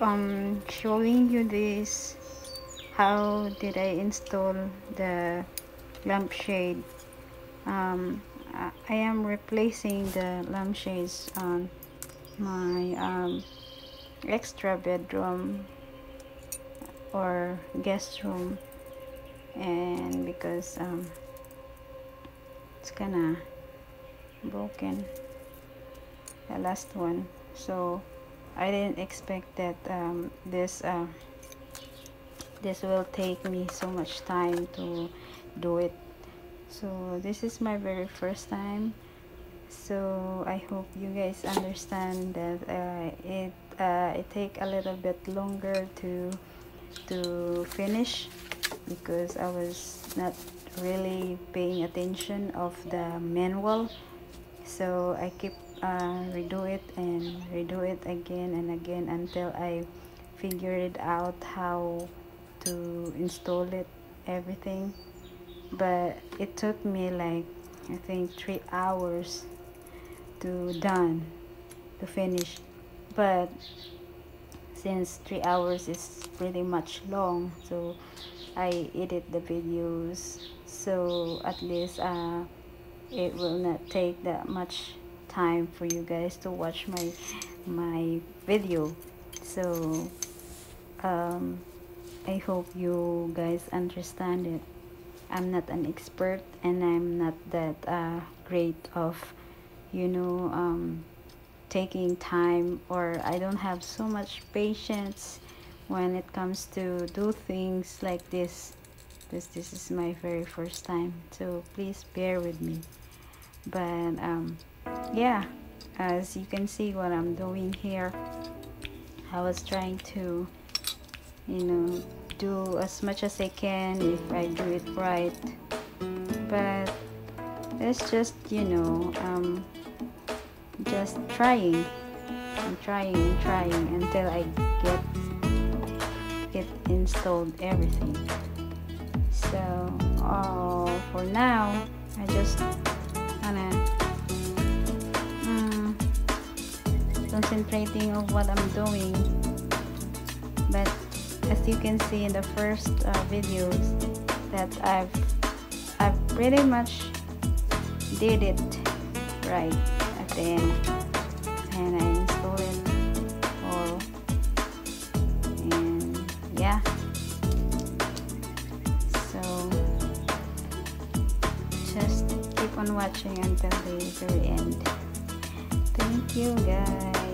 um showing you this how did I install the lampshade? Um, I am replacing the lampshades on my um, extra bedroom or guest room. And because um, it's kinda broken the last one. So I didn't expect that um, this uh, this will take me so much time to do it. So this is my very first time. So I hope you guys understand that uh, it uh, it take a little bit longer to to finish because I was not really paying attention of the manual. So I keep uh, redo it and redo it again and again until I figured out how to install it everything. But it took me like I think three hours to done to finish. But since three hours is pretty much long so I edit the videos. So at least uh, it will not take that much time for you guys to watch my my video. So um, I hope you guys understand it. I'm not an expert and I'm not that uh, great of you know um, taking time or I don't have so much patience when it comes to do things like this. Because this is my very first time. So please bear with me. But um, yeah as you can see what I'm doing here. I was trying to you know do as much as I can if I do it right. But it's just you know um, just trying and trying and trying until I get it installed everything. So for now I just kinda concentrating on what I'm doing. But as you can see in the first uh, videos that I've I've pretty much did it right at the end. And I installed it all. And yeah. So just keep on watching until the very end. Thank you guys